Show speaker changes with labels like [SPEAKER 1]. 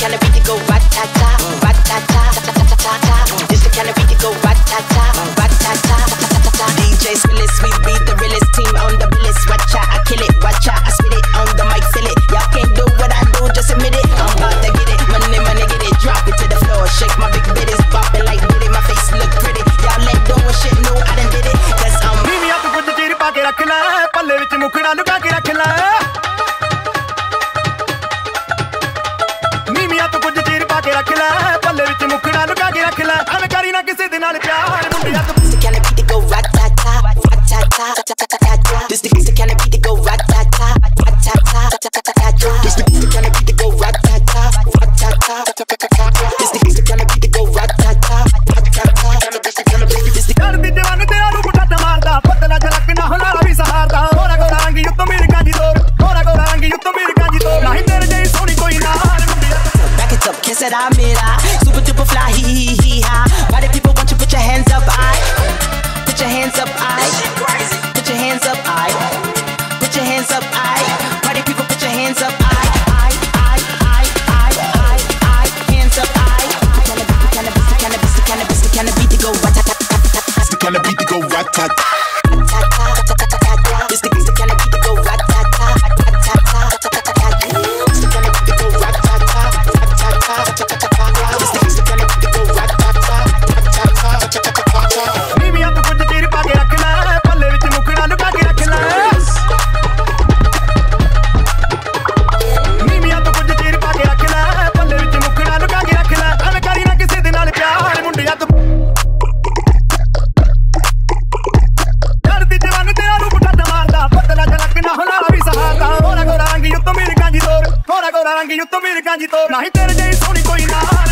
[SPEAKER 1] kind of beat to go rat ta ta, rat ta ta, ta ta ta ta. This the kind of beat to go rat ta ta, rat ta ta, ta ta ta. DJ Spillis, we be the realest team on the billist. Watch out, I kill it, watch out, I spit it on the mic, fill it. Y'all can't do what I do, just admit it. I'm about to get it, money, money, get it, drop it to the floor, shake my big bitties, bumping like bitty, my face look pretty. Y'all ain't doing shit, no, I done did it, cause I'm.
[SPEAKER 2] Mimi, I can put the titty pocket, I kill her.
[SPEAKER 1] पल्ले विच मुखड़ा लुका के रख ला rat ta ta ta ta ta ta ta. This the, this the kind of beat to go rat ta ta, rat ta ta ta ta ta ta ta. This the, this the kind of beat to go rat ta ta, rat ta ta ta ta ta ta ta. This the, this the kind of beat to go rat ta ta, rat ta ta. This the kind of beat, this the
[SPEAKER 2] ਘਰ ਦੀ ਜਵਾਨ ਤੇ ਆਲੂ ਪੁੱਟਾ ਮਾਰਦਾ ਪਤਲਾ ਝਲਕ ਨਾ ਹੁਲਾਰਾ ਵੀ ਸਹਾਰਦਾ ਹੋਰਾ ਗੋਰਾ ਰੰਗੀ ਉੱਤੋਂ ਮੇਰੀ ਕਾਂਜੀ ਤੋਰ ਹੋਰਾ ਗੋਰਾ ਰੰਗੀ ਉੱਤੋਂ ਮੇਰੀ ਕਾਂਜੀ ਤੋਰ ਨਹੀਂ ਤੇਰੇ ਜਿਹੀ ਸੋਹਣੀ ਕੋਈ ਨਾ ਮੁੰਡਿਆਂ ਤੋਂ
[SPEAKER 1] Back it up, kiss it, I made rat-ta-ta-ta-ta-ta
[SPEAKER 3] the beat to go rat tat.
[SPEAKER 2] ਰੰਗੀ ਉੱਤੋਂ ਮੇਰੀ ਕਾਂਜੀ ਤੋਰ ਹੋਰਾ ਗੋਰਾ ਰੰਗੀ ਉੱਤੋਂ